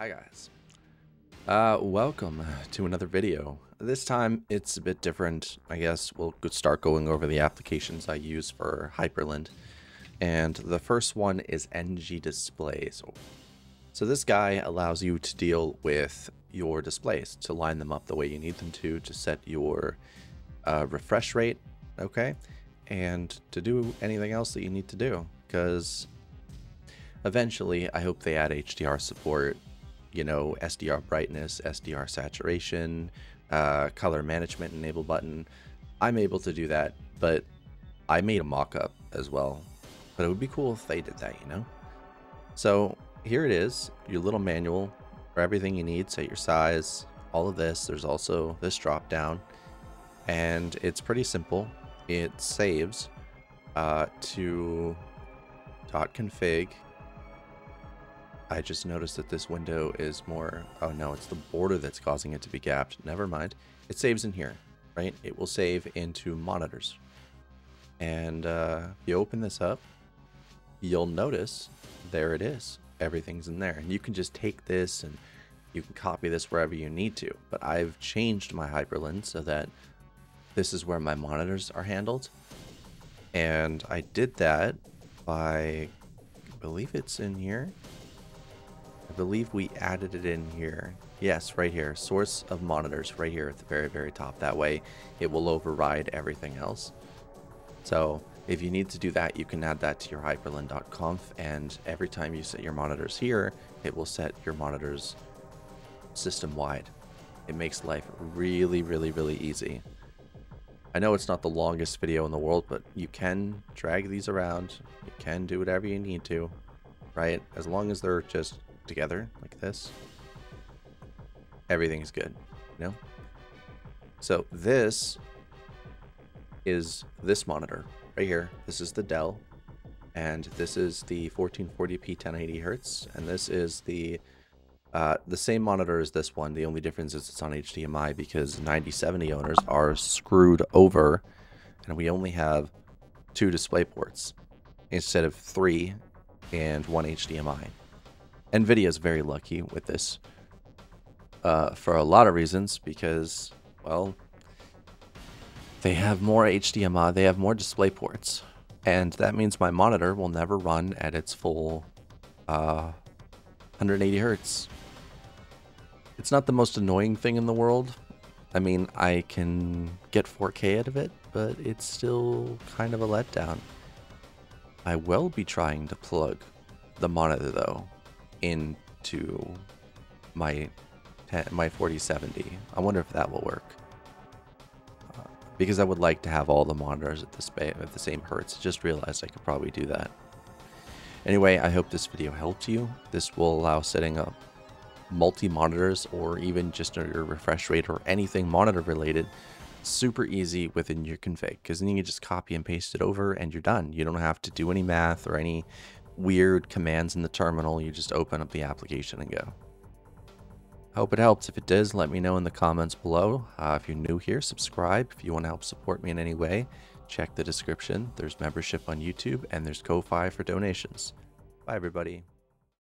Hi guys. Uh, welcome to another video. This time it's a bit different. I guess we'll start going over the applications I use for Hyprland. And the first one is NG Displays. So this guy allows you to deal with your displays, to line them up the way you need them to, to set your uh, refresh rate, okay? And to do anything else that you need to do. Because eventually I hope they add HDR support you know, SDR brightness, SDR saturation, uh, color management enable button. I'm able to do that, but I made a mock-up as well. But it would be cool if they did that, you know? So here it is, your little manual for everything you need, set your size, all of this. There's also this drop down and it's pretty simple. It saves uh, to .config I just noticed that this window is more... Oh no, it's the border that's causing it to be gapped. Never mind. It saves in here, right? It will save into monitors. And uh, if you open this up, you'll notice there it is. Everything's in there. And you can just take this and you can copy this wherever you need to. But I've changed my Hyprland so that this is where my monitors are handled. And I did that by, I believe it's in here. I believe we added it in here. Yes, right here. Source of monitors right here at the very, very top. That way it will override everything else. So if you need to do that, you can add that to your hyprland.conf and every time you set your monitors here, it will set your monitors system wide. It makes life really, really, really easy. I know it's not the longest video in the world, but you can drag these around. You can do whatever you need to, right? As long as they're just together like this, everything's good, you know? So this is this monitor right here. This is the Dell, and this is the 1440p 1080 hertz, and this is the uh, the same monitor as this one. The only difference is it's on HDMI because 9070 owners are screwed over, and we only have two display ports instead of three and one HDMI. NVIDIA is very lucky with this uh, for a lot of reasons because, well, they have more HDMI, they have more display ports. And that means my monitor will never run at its full uh, 180 hertz. It's not the most annoying thing in the world. I mean, I can get 4K out of it, but it's still kind of a letdown. I will be trying to plug the monitor though into my my 4070. I wonder if that will work. Uh, because I would like to have all the monitors at the, at the same hertz. Just realized I could probably do that. Anyway, I hope this video helped you. This will allow setting up multi-monitors or even just your refresh rate or anything monitor related super easy within your config because then you can just copy and paste it over and you're done. You don't have to do any math or any weird commands in the terminal. You just open up the application and go. Hope it helps. If it does, let me know in the comments below. Uh, if you're new here, subscribe. If you want to help support me in any way, check the description. There's membership on YouTube and there's Ko-Fi for donations. Bye, everybody.